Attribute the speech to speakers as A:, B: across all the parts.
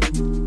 A: Thank you.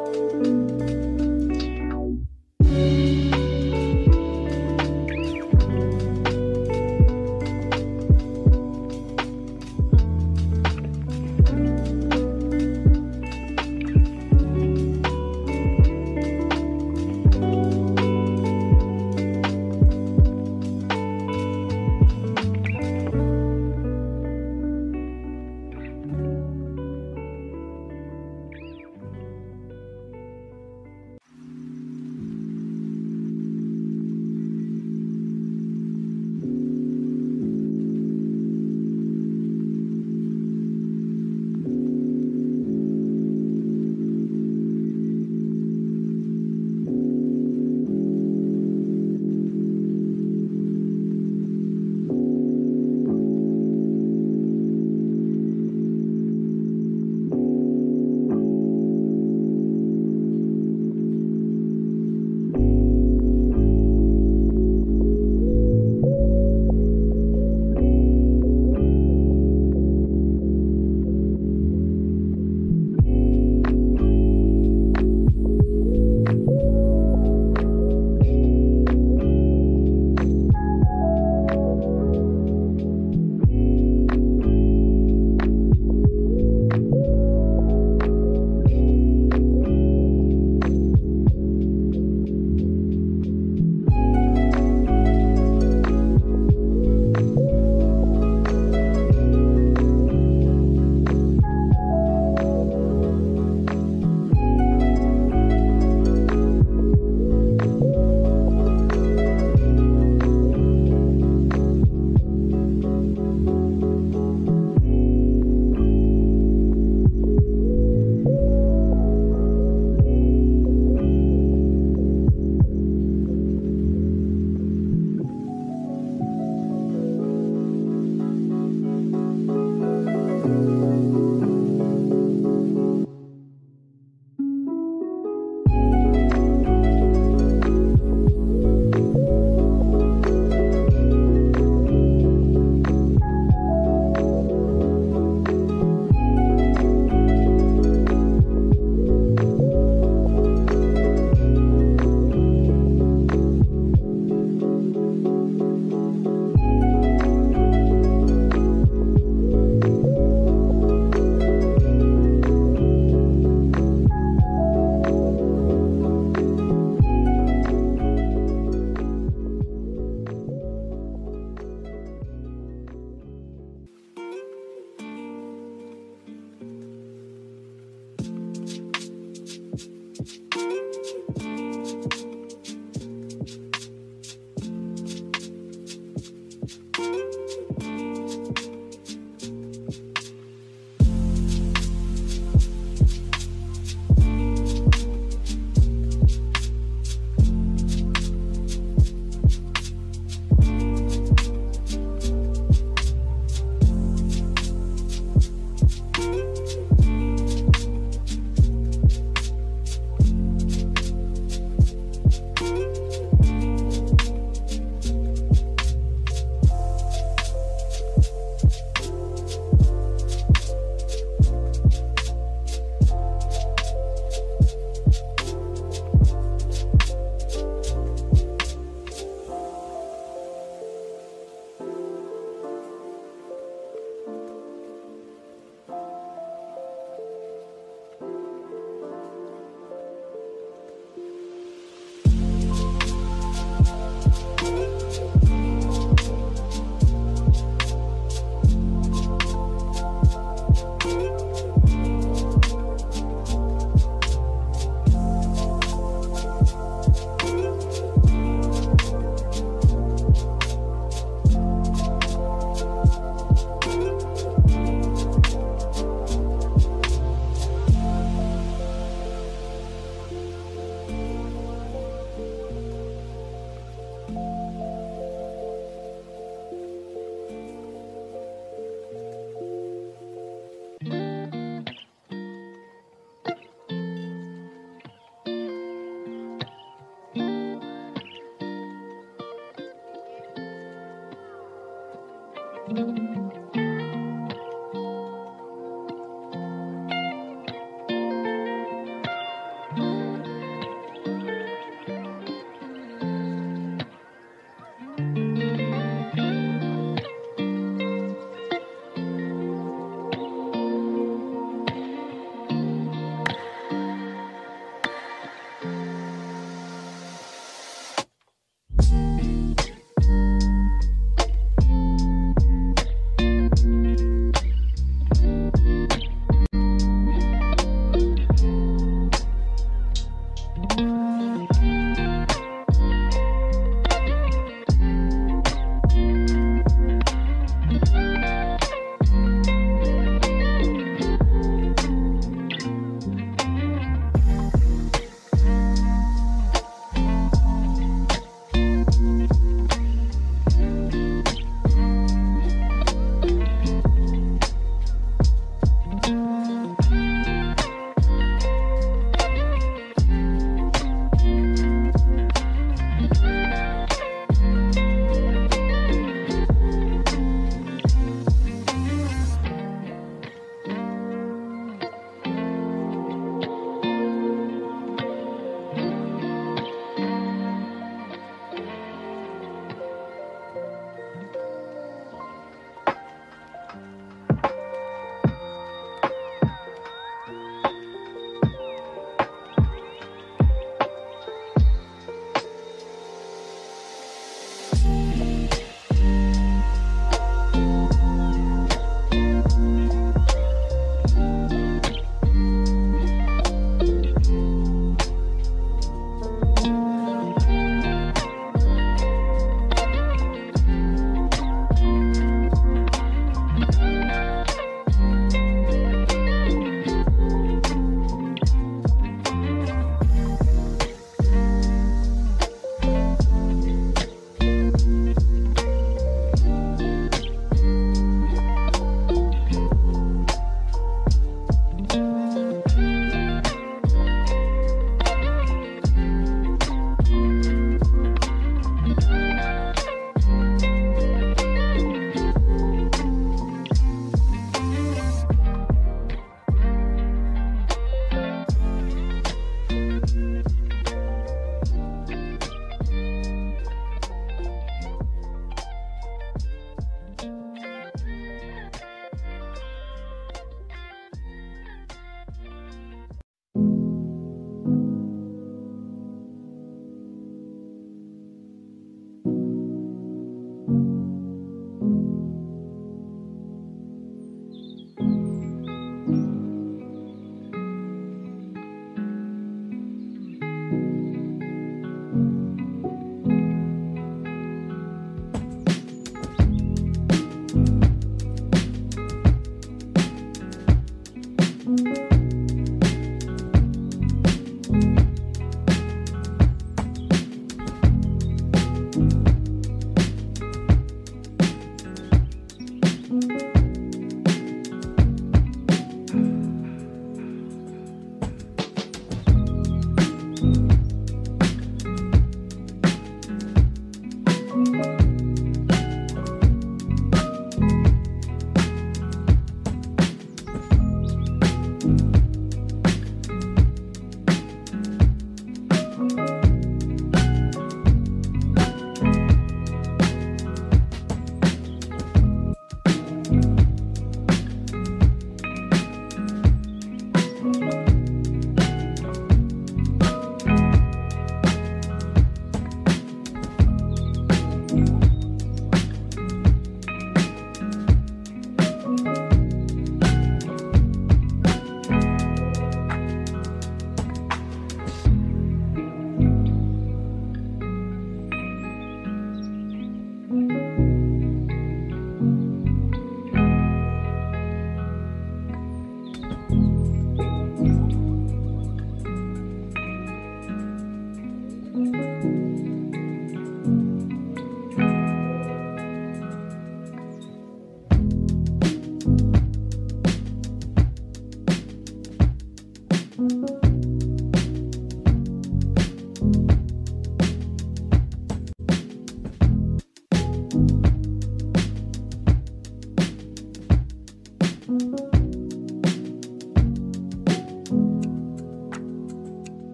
A: Música